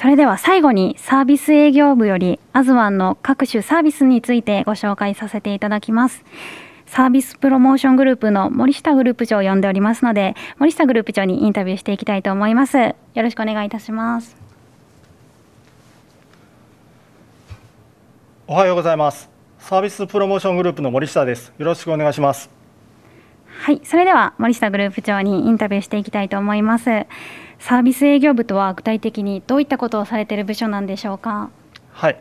それでは最後にサービス営業部よりアズワンの各種サービスについてご紹介させていただきます。サービスプロモーショングループの森下グループ長を呼んでおりますので森下グループ長にインタビューしていきたいと思います。よろしくお願いいたします。おはようございます。サービスプロモーショングループの森下です。よろしくお願いします。はい。それでは森下グループ長にインタビューしていきたいと思いますサービス営業部とは具体的にどういったことをされている部署なんでしょうか？はい。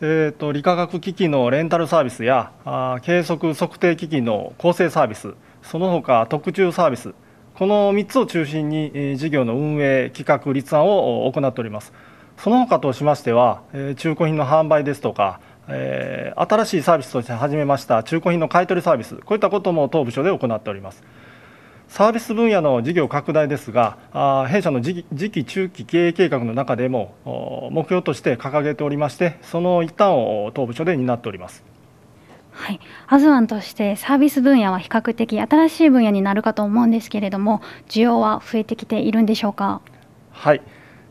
えーと、理化学機器のレンタルサービスやあ計測測定機器の構成サービスその他特注サービスこの3つを中心に、えー、事業の運営企画立案を行っております。その他としましては、えー、中古品の販売ですとか、えー、新しいサービスとして始めました中古品の買い取りサービスこういったことも当部署で行っております。サービス分野の事業拡大ですが、弊社の次期中期経営計画の中でも目標として掲げておりまして、その一端を当部署で担っております。はい、アズワンとしてサービス分野は比較的新しい分野になるかと思うんですけれども、需要は増えてきているんでしょうか？はい、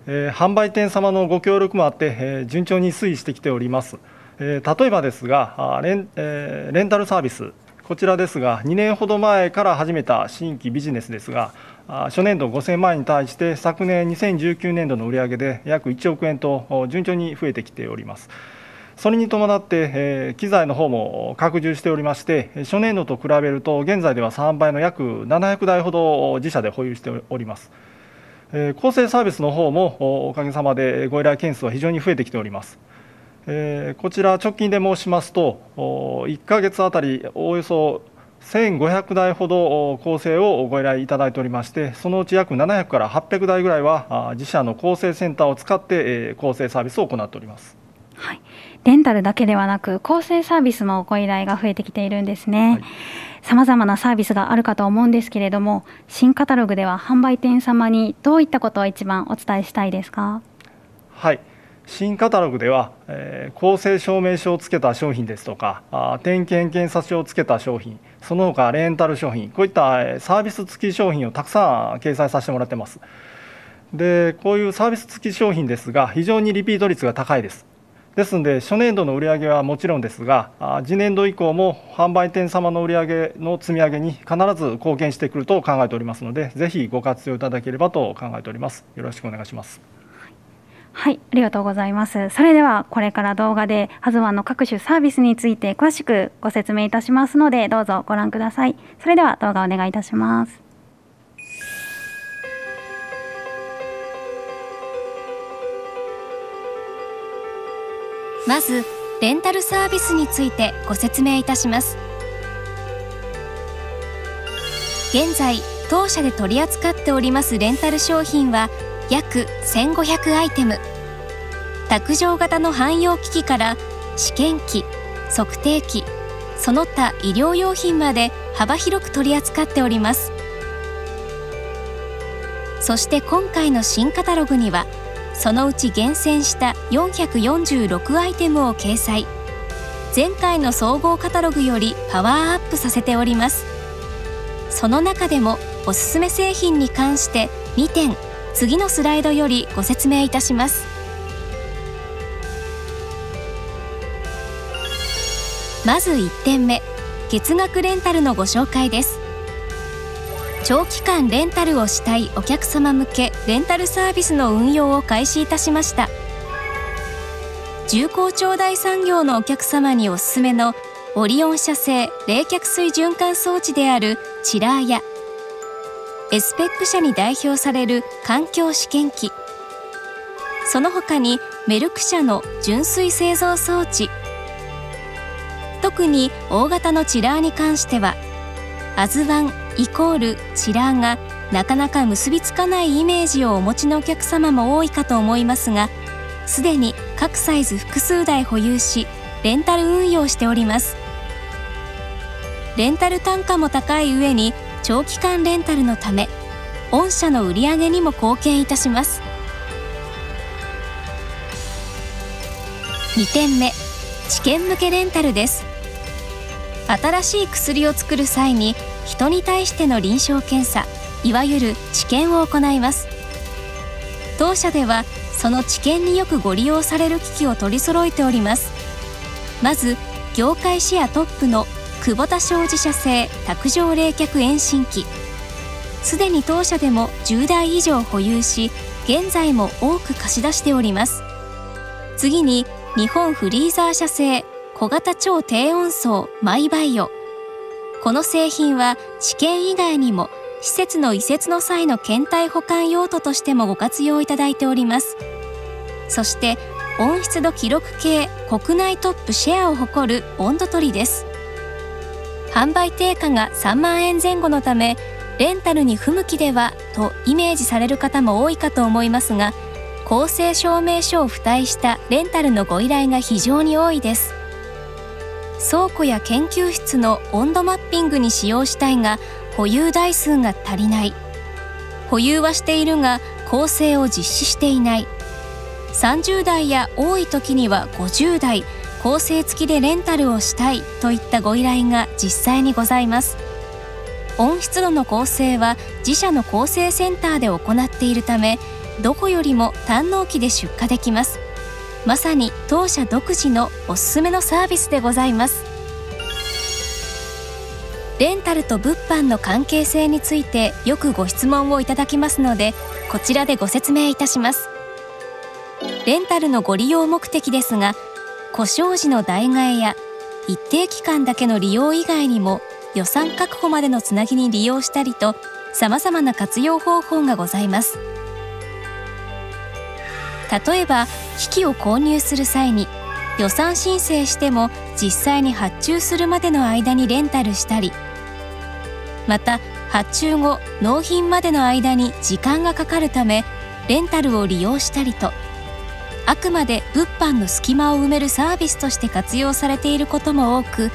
えー、販売店様のご協力もあって、えー、順調に推移してきております。えー、例えばですがレン、えー、レンタルサービスこちらですが、2年ほど前から始めた新規ビジネスですが、初年度5000万円に対して、昨年2019年度の売上で約1億円と順調に増えてきております。それに伴って、え機材の方も拡充しておりまして、初年度と比べると、現在では3倍の約700台ほど自社で保有しております。え構成サービスの方もおかげさまでご依頼件数は非常に増えてきております。えー、こちら直近で申しますと1か月あたりおよそ1500台ほど構成をご依頼いただいておりましてそのうち約700から800台ぐらいは自社の構成センターを使って構成サービスを行っております。はい、レンタルだけではなく構成サービスもご依頼が増えてきているんですね。さまざまなサービスがあるかと思うんですけれども新カタログでは販売店様にどういったことを一番お伝えしたいですか？はい新カタログでは、えー、公正証明書をつけた商品ですとかあ点検検査書をつけた商品その他レンタル商品こういったサービス付き商品をたくさん掲載させてもらってます。でこういうサービス付き商品ですが非常にリピート率が高いです。ですので初年度の売り上げはもちろんですが次年度以降も販売店様の売上の積み上げに必ず貢献してくると考えておりますのでぜひご活用いただければと考えております。よろしくお願いします。はい、ありがとうございます。それではこれから動画でハズワンの各種サービスについて詳しくご説明いたしますのでどうぞご覧ください。それでは動画お願いいたします。まずレンタルサービスについてご説明いたします。現在当社で取り扱っておりますレンタル商品は約1500アイテム。卓上型の汎用機器から試験機測定器その他医療用品まで幅広く取り扱っております。そして今回の新カタログにはそのうち厳選した446アイテムを掲載。前回の総合カタログよりパワーアップさせております。その中でもおすすめ製品に関して2点次のスライドよりご説明いたします。まず1点目月額レンタルのご紹介です。長期間レンタルをしたいお客様向けレンタルサービスの運用を開始いたしました。重厚長大産業のお客様におすすめのオリオン社製冷却水循環装置であるチラーやエスペック社に代表される環境試験機。その他にメルク社の純水製造装置。特に大型のチラーに関してはアズワンイコールチラーがなかなか結びつかないイメージをお持ちのお客様も多いかと思いますがすでに各サイズ複数台保有しレンタル運用しております。レンタル単価も高い上に長期間レンタルのため御社の売上にも貢献いたします。2点目治験向けレンタルです。新しい薬を作る際に人に対しての臨床検査いわゆる治験を行います。当社ではその知見によくご利用される機器を取り揃えております。まず業界シェアトップの久保田商自社製卓上冷却遠心機。すでに当社でも10台以上保有し現在も多く貸し出しております。次に日本フリーザー社製小型超低温層マイバイオ。この製品は治験以外にも施設の移設の際の検体保管用途としてもご活用いただいております。そして温湿度記録計国内トップシェアを誇る温度取りです。販売定価が3万円前後のためレンタルに不向きではとイメージされる方も多いかと思いますが公正証明書を付帯したレンタルのご依頼が非常に多いです。倉庫や研究室の温度マッピングに使用したいが保有台数が足りない。保有はしているが構成を実施していない。30代や多い時には50代。構成付きでレンタルをしたいといったご依頼が実際にございます。温湿度の構成は自社の構成センターで行っているためどこよりも堪能機で出荷できます。まさに当社独自のおすすめのサービスでございます。レンタルと物販の関係性についてよくご質問をいただきますのでこちらでご説明いたします。レンタルのご利用目的ですが故障時の代替えや一定期間だけの利用以外にも予算確保までのつなぎに利用したりと様々な活用方法がございます。例えば機器を購入する際に予算申請しても実際に発注するまでの間にレンタルしたりまた発注後納品までの間に時間がかかるためレンタルを利用したりと。あくまで物販の隙間を埋めるサービスとして活用されていることも多く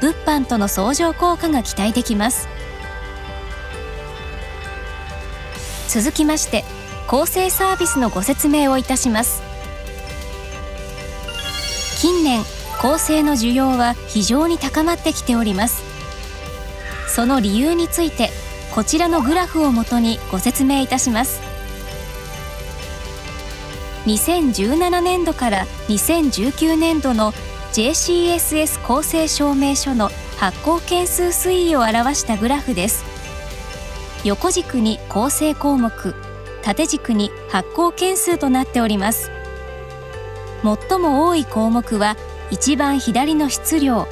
物販との相乗効果が期待できます。続きまして構成サービスのご説明をいたします。近年構成の需要は非常に高まってきております。その理由についてこちらのグラフをもとにご説明いたします。2017年度から2019年度の JCSS 構成証明書の発行件数推移を表したグラフです。横軸に構成項目縦軸に発行件数となっております。最も多い項目は一番左の質量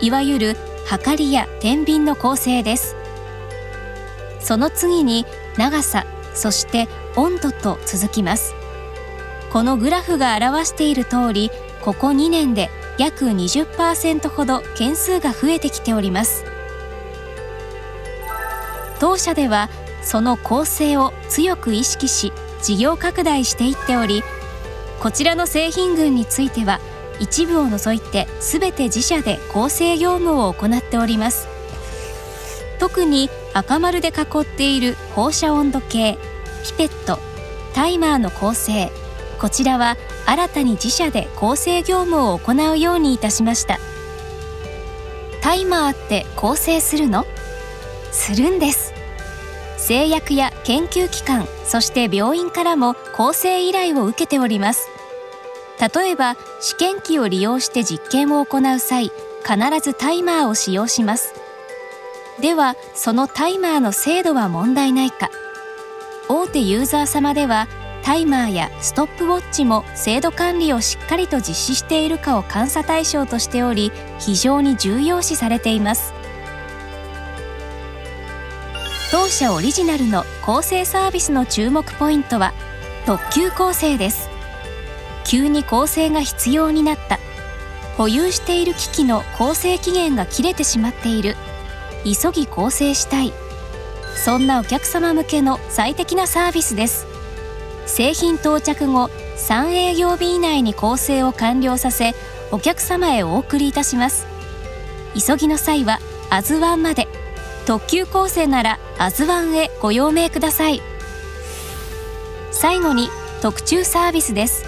いわゆる測りや天秤の構成です。その次に長さそして温度と続きます。このグラフが表している通りここ2年で約20%ほど件数が増えてきております。当社ではその構成を強く意識し事業拡大していっておりこちらの製品群については一部を除いて全て自社で構成業務を行っております。特に赤丸で囲っている放射温度計ピペットタイマーの構成こちらは新たに自社で構成業務を行うようにいたしました。タイマーって構成するの？するんです。製薬や研究機関そして病院からも構成依頼を受けております。例えば試験機を利用して実験を行う際必ずタイマーを使用します。ではそのタイマーの精度は問題ないか。大手ユーザー様ではタイマーやストップウォッチも精度管理をしっかりと実施しているかを監査対象としており非常に重要視されています。当社オリジナルの構成サービスの注目ポイントは特急構成です。急に構成が必要になった。保有している機器の構成期限が切れてしまっている。急ぎ構成したい。そんなお客様向けの最適なサービスです。製品到着後3営業日以内に構成を完了させお客様へお送りいたします。急ぎの際はアズワンまで。特急構成ならアズワンへご用命ください。最後に特注サービスです。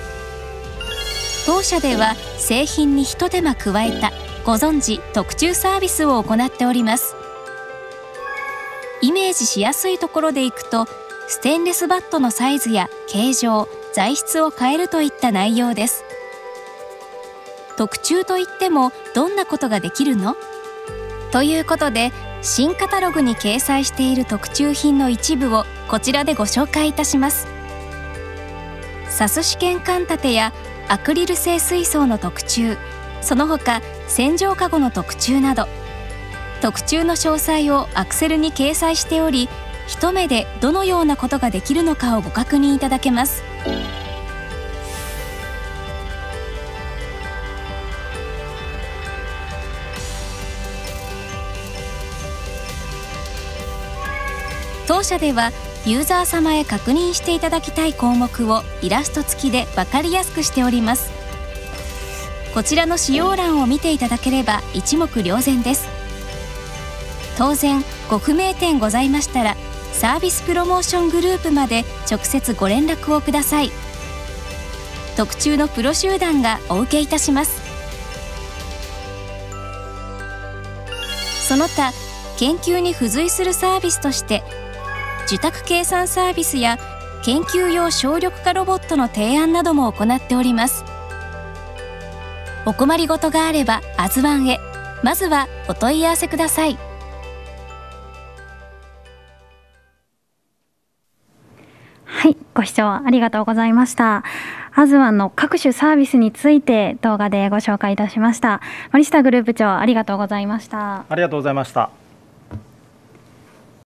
当社では製品に一手間加えたご存知特注サービスを行っております。イメージしやすいところでいくとステンレスバットのサイズや形状材質を変えるといった内容です。特注といってもどんなことができるの？ということで新カタログに掲載している特注品の一部をこちらでご紹介いたします。サス試験管立てやアクリル製水槽の特注その他洗浄かごの特注など特注の詳細をアクセルに掲載しており一目でどのようなことができるのかをご確認いただけます。当社ではユーザー様へ確認していただきたい項目をイラスト付きで分かりやすくしております。こちらの使用欄を見ていただければ一目瞭然です。当然ご不明点ございましたらサービスプロモーショングループまで直接ご連絡をください。特注のプロ集団がお受けいたします。その他研究に付随するサービスとして受託計算サービスや研究用省力化ロボットの提案なども行っております。お困りごとがあればアズワンへ。まずはお問い合わせください。ご視聴ありがとうございました。アズワンの各種サービスについて動画でご紹介いたしました。森下グループ長ありがとうございました。ありがとうございました。